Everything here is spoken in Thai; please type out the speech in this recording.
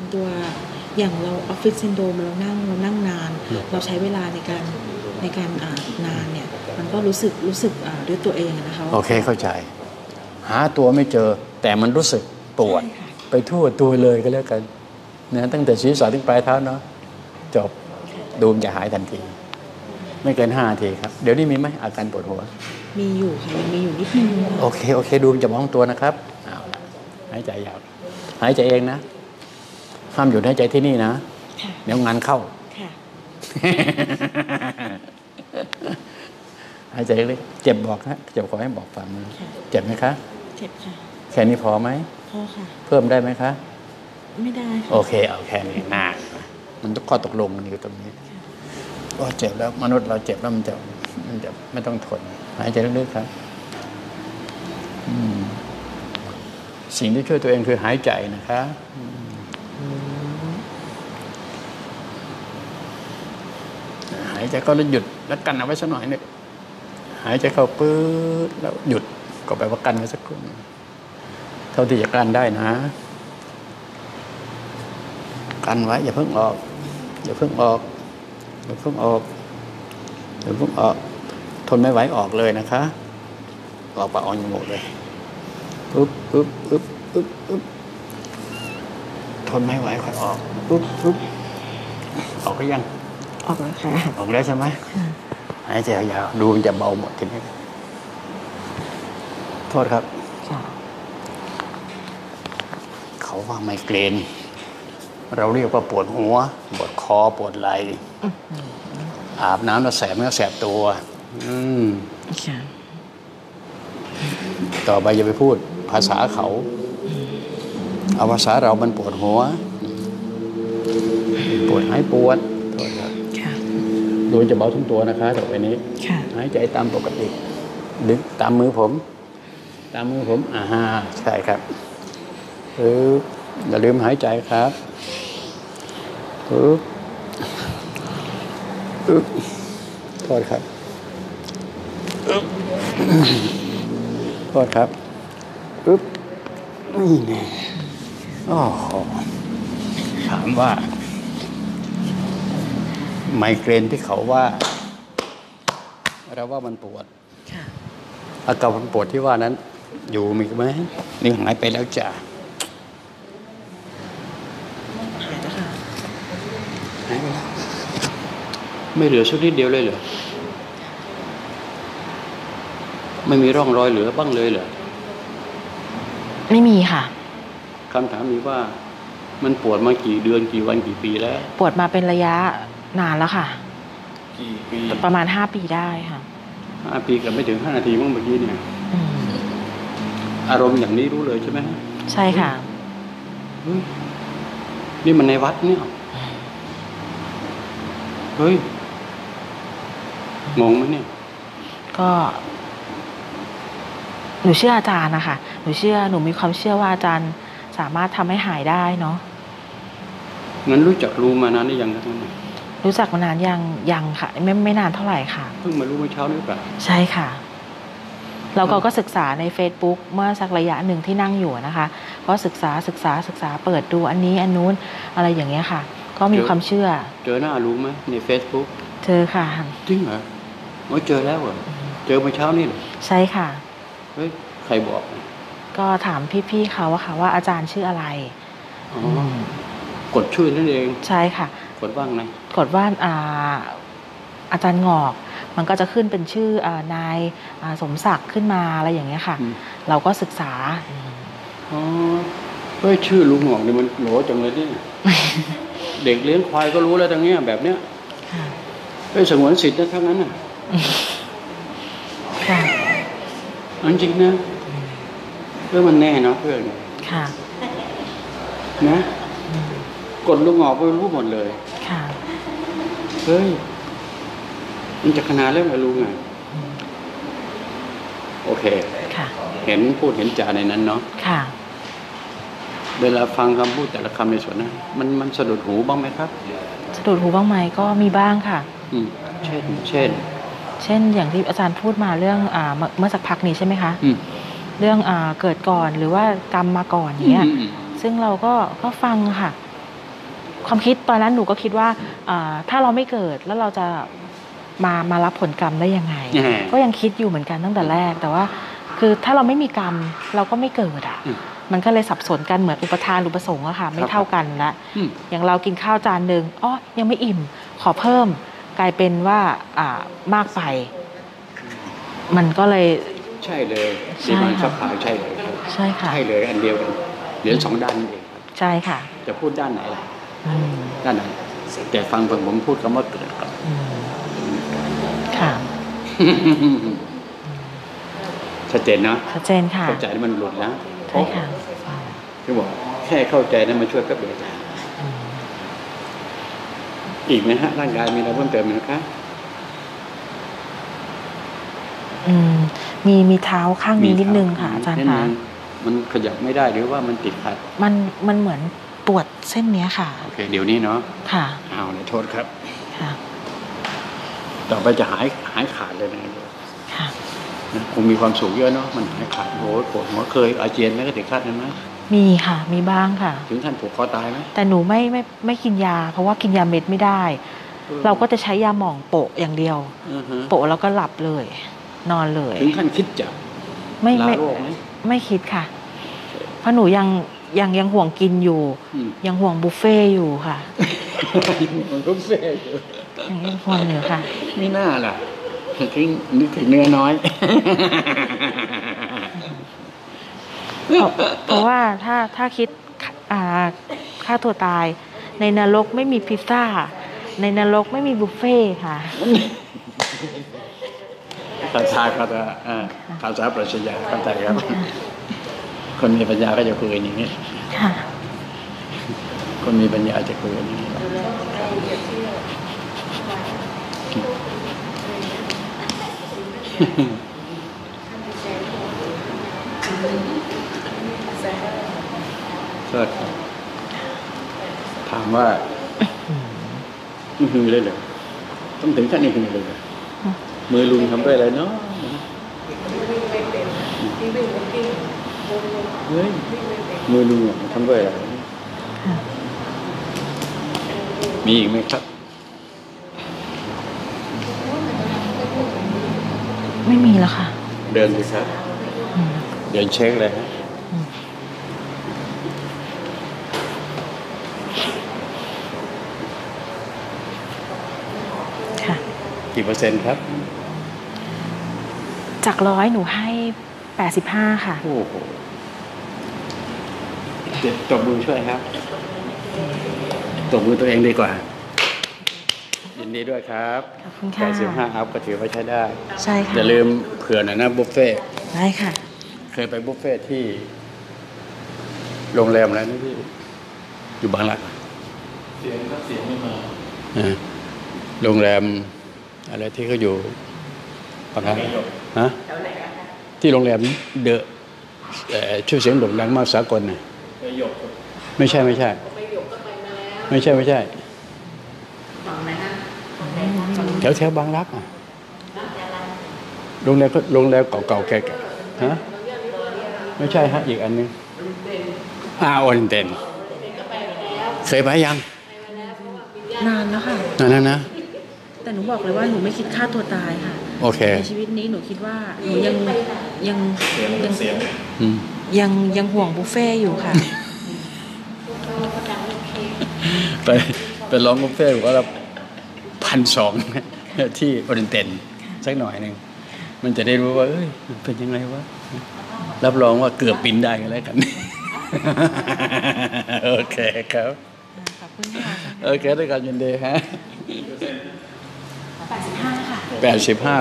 เป็นตัวอย่างเราออฟฟิศซินโดรมเรานั่งเรานั่งนาน เราใช้เวลาในการในการอ่านานเนี่ย มันก็รู้สึกรู้สึกอ่าด้วยตัวเองอะนะคะว่าโอเคเข้าใจ หาตัวไม่เจอแต่มันรู้สึกปวดใช่ค่ะไปทั่วตัวเลยก็แล้วกันนะตั้งแต่ศีรษะถึงปลายเท้าเนาะจบดูมนจะหายทันที ไม่เกินห้านาทีครับ เดี๋ยวนี้มีไหมอาการปวดหัว มีอยู่ค่ะยังมีอยู่นิดนึงโอเคโอเคดูมนจะมองตัวนะครับเอาละหายใจยาวหายใจเองนะ ห้ามหยุดหายใจที่นี่นะค่ะเดี๋ยวงานเข้าค่ะหายใจเล็กๆเจ็บบอกนะเจ็บขอให้บอกฟังนะค่ะเจ็บไหมคะ เจ็บค่ะ แค่นี้พอไหมพ่อค่ะ เพิ่มได้ไหมคะ ไม่ได้ค่ะโอเค เอาแค่นี้น่ามันต้องข้อตกลงมันอยู่ตรงนี้ก็เจ็บแล้วมนุษย์เราเจ็บแล้วมันจะมันจะไม่ต้องทนหายใจลึกๆครับอืมสิ่งที่ช่วยตัวเองคือหายใจนะคะอืม หายใจก็แล้วหยุดแล้วกันเอาไว้สักหน่อยหนึงหายใจเข้าปื๊ดแล้วหยุดก็แปลว่ากันไว้สักครู่เท่าที่จะกันได้นะ กันไว้ อย่าเพิ่งออก อย่าเพิ่งออกอย่าเพิ่งออกอย่าเพิ่งออก ทนไม่ไหวออกเลยนะคะออกปากออกจมูกเลยปึ๊บปึ๊บปึ๊บปึ๊บปึ๊บ ทนไม่ไหวค่อยออกปึ๊บปึ๊บออกก็ยัง ออกแล้วค่ะออกแล้วใช่ไหมหายใจยาวๆดูมันจะเบาหมดทีนี้โทษครับค่ะเขาว่าไมเกรน เราเรียกว่าปวดหัว ปวดคอปวดไหล่อาบน้ำแล้วแสบเนื้อแสบตัว อืมค่ะต่อไปอย่าไปพูดภาษาเขา เอาภาษาเรามันปวดหัว ปวดหายปวดโทษครับค่ะดูจะเบาทั้งตัวนะคะต่อไปนี้ค่ะหายใจตามปกติหรือตามมือผม ตามมือผมอ่าฮะใช่ครับปึ๊บอย่าลืมหายใจครับปึ๊บปึ๊บโทษครับปึ๊บโทษครับปึ๊บนี่แน่ โอ้โหถามว่า ไมเกรนที่เขาว่าเราว่ามันปวดค่ะอาการปวดที่ว่านั้น อยู่มีไหมนี่หายไปแล้วจ้ะหายแล้วค่ะหายไปแล้วไม่เหลือสักนิดเดียวเลยเหรอไม่มีร่องรอยเหลือบ้างเลยเหรอไม่มีค่ะ คำถามมีว่า มันปวดมากี่เดือนกี่วันกี่ปีแล้ว ปวดมาเป็นระยะนานแล้วค่ะ กี่ปี ประมาณห้าปีได้ค่ะห้าปีกับไม่ถึงห้านาทีเมื่อกี้เนี่ยอืมอารมณ์อย่างนี้รู้เลยใช่ไหมใช่ค่ะเฮ้ยนี่มันในวัดเนี่ยเฮ้ยงงไหมเนี่ย ก็ หนูเชื่ออาจารย์นะคะหนูเชื่อหนูมีความเชื่อว่าอาจารย์ สามารถทำให้หายได้เนาะงั้นรู้จักรู้มานานหรือยังครับเนี่ยรู้จักมานานยังยังค่ะ ไม่ไม่นานเท่าไหร่ค่ะเพิ่งมารู้เมื่อเช้านี้หรือเปล่าใช่ค่ะแล้วก็ก็ศึกษาใน Facebook เมื่อสักระยะหนึ่งที่นั่งอยู่นะคะก็ศึกษาศึกษาศึกษาเปิดดูอันนี้อันนู้นอะไรอย่างเงี้ยค่ะ ก็มีความเชื่อ เจอหน้ารู้ไหมใน Facebook เจอค่ะจริงเหรอโอ้ยเจอแล้วเหรอเจอเมื่อเช้านี่เหรอใช่ค่ะเฮ้ยใครบอก ก็ถามพี่ๆเขาอะค่ะว่าอาจารย์ชื่ออะไรอ๋อกดชื่อนั่นเอง ใช่ค่ะ กดว่างไงกดว่าอ่าอาจารย์งอก มันก็จะขึ้นเป็นชื่ออานายอ่าสมศักดิ์ขึ้นมาอะไรอย่างเงี้ยค่ะอืมเราก็ศึกษาอ๋อเฮ้ยชื่อลุงหงอกนี่มันโหลจังเลยเนี่ยเด็กเลี้ยงควายก็รู้แล้วตรงเนี้ยแบบเนี้ยค่ะเฮ้ยสงวนสิทธิ์นะทั้งนั้นน่ะค่ะเอาจริงนะ เรื่องมันแน่เนาะเพื่อนค่ะ นะกดลุงหงอกไปรู้หมดเลย ค่ะ เฮ้ย มันจะขนาดเรื่องอะไรลุงไงโอเค ค่ะ เห็นพูดเห็นจาในนั้นเนาะ ค่ะ เวลาฟังคำพูดแต่ละคำในส่วนนั้นมันมันสะดุดหูบ้างไหมครับ สะดุดหูบ้างไหมก็มีบ้างค่ะ อืม เช่น เช่น เช่นอย่างที่อาจารย์พูดมาเรื่องอ่าเมื่อเมื่อสักพักนี้ใช่ไหมคะ อืม เรื่องอ่าเกิดก่อนหรือว่ากรรมมาก่อนเนี้ยอืมซึ่งเราก็ก็ฟังค่ะ ความคิดตอนนั้นหนูก็คิดว่าอ่าถ้าเราไม่เกิดแล้วเราจะมามารับผลกรรมได้ยังไงแหมก็ยังคิดอยู่เหมือนกันตั้งแต่แรก แต่ว่า คือถ้าเราไม่มีกรรมเราก็ไม่เกิดอะอืมมันก็เลยสับสนกันเหมือนอุปทานอุปสงค์อะค่ะ ไม่ครับเท่ากันละอืมอย่างเรากินข้าวจานหนึ่งอ๋อยังไม่อิ่ม ขอเพิ่มกลายเป็นว่าอ่ามากไป มันก็เลย ใช่เลยใช่ดีมันค่ะสัพพลายใช่เลยครับใช่ค่ะใช่เลยอันเดียวกันเหลือสองด้านนี่เองครับใช่ค่ะ จะพูดด้านไหนล่ะอืมด้านไหนแต่ฟังผมผมพูดคำว่าเกิดก่อนอืมค่ะชัดเจนเนาะชัดเจนค่ะเข้าใจแล้วมันหลุดแล้วใช่ค่ะคือบอกแค่เข้าใจนั้นมันช่วยแป๊บเดียวอืมอีกไหมฮะร่างกายมีอะไรเพิ่มเติมไหมคะ อืมมีมีเท้าข้างนี้นิดนึงค่ะอาจารย์นิดคะนึงมันขยับไม่ได้หรือว่ามันติดขัด มันมันเหมือนปวดเส้นเนี้ยค่ะ โอเค เดี๋ยวนี้เนาะ ค่ะ เอาเลยโทษครับ ค่ะ ต่อไปจะหายหายขาดเลยนะ ค่ะนะคงมีความสุขเยอะเนาะ มันหายขาดโอ้ยปวดหัวเคยอาเจียนไหมก็ถึงขั้นนั้นไหมมีค่ะ มีบ้างค่ะ ถึงขั้นผูกคอตายไหมแต่หนูไม่ไม่ไม่กินยา เพราะว่ากินยาเม็ดไม่ได้ เราก็จะใช้ยาหม่องโปะอย่างเดียวอือฮะโปะแล้วก็หลับเลย นอนเลย ถึงขั้นคิดจะไม่ลาไม่โรคไหมไม่คิดค่ะ เพราะหนูยังยังยังห่วงกินอยู่อืมยังห่วงบุฟเฟ่ต์อยู่ค่ะมันก็เฟ่อยู่ยังห่วงอยู่ค่ะ ไม่น่าล่ะถึงนึกถึงเนื้อน้อยเพราะเพราะว่าถ้าถ้าคิดอ่าฆ่าตัวตาย ในนรกไม่มีพิซซ่า ในนรกไม่มีบุฟเฟ่ต์ค่ะ ภาษาก็จะอ่าภาษาปรัชญาเข้าใจครับ คนมีปัญญาก็จะคุยอย่างนี้ค่ะคนมีปัญญาจะคุยอย่างนี้ก็ถามว่าอือหือเลยเหรอต้องถึงขั้นอือหือเลยเหรอ มือลุงทำด้วยอะไรเนาะเฮ้ยมือลุงอะมันทำด้วยอะไรมีอีกไหมครับ ไม่มีแล้วค่ะ เดินสิครับอืมเดินเช็คเลยฮะค่ะกี่เปอร์เซ็นต์ครับ จากร้อยหนูให้แปดสิบห้าค่ะ โอ้โหเดี๋ยวตบมือช่วยครับตบมือตัวเองดีกว่า ยินดีด้วยครับขอบคุณแปค่ะดสิบห้าอัพก็ถือว่าใช้ได้ ใช่ค่ะอย่าลืมเผื่อหน่อยนะบุฟเฟ่ต์ได้ค่ะ เคยไปบุฟเฟ่ต์ที่ โรงแรมอะไรนะพี่ อยู่บางรักเสียงก็เสียงไม่มาโรงแรม อะไรที่เขาอยู่ บางรักฮะที่โรงแรมเดอะเอ่อชื่อเสียงโด่งดังมากสากลน่ะไม่ใช่ไม่ใช่ ไม่ใช่ไม่ใช่แถวแถวบางรักอะโรงแรมก็โรงแรมเก่าๆแก่ๆฮะไม่ใช่ฮะอีกอันนึงอาโอรินเตนเคยไปยังนานแล้วค่ะนั่นนะนะแต่หนูบอกเลยว่าหนูไม่คิดฆ่าตัวตายค่ะ โอเค ในชีวิตนี้หนูคิดว่าหนูยังยังยังอืมยังยังห่วงบุฟเฟ่ต์อยู่ค่ะ ไปไปลองบุฟเฟ่ต์บอกว่าเราพันสองที่โอรินเตนสักหน่อยหนึ่งมันจะได้รู้ว่า เอ้ยมันเป็นยังไงวะรับรองว่าเกือบบินได้กันแล้วกัน โอเคครับขอบคุณค่ะโอเคด้วยกันยินดีฮะแปดสิบห้า ค่ะแปดสิบห้า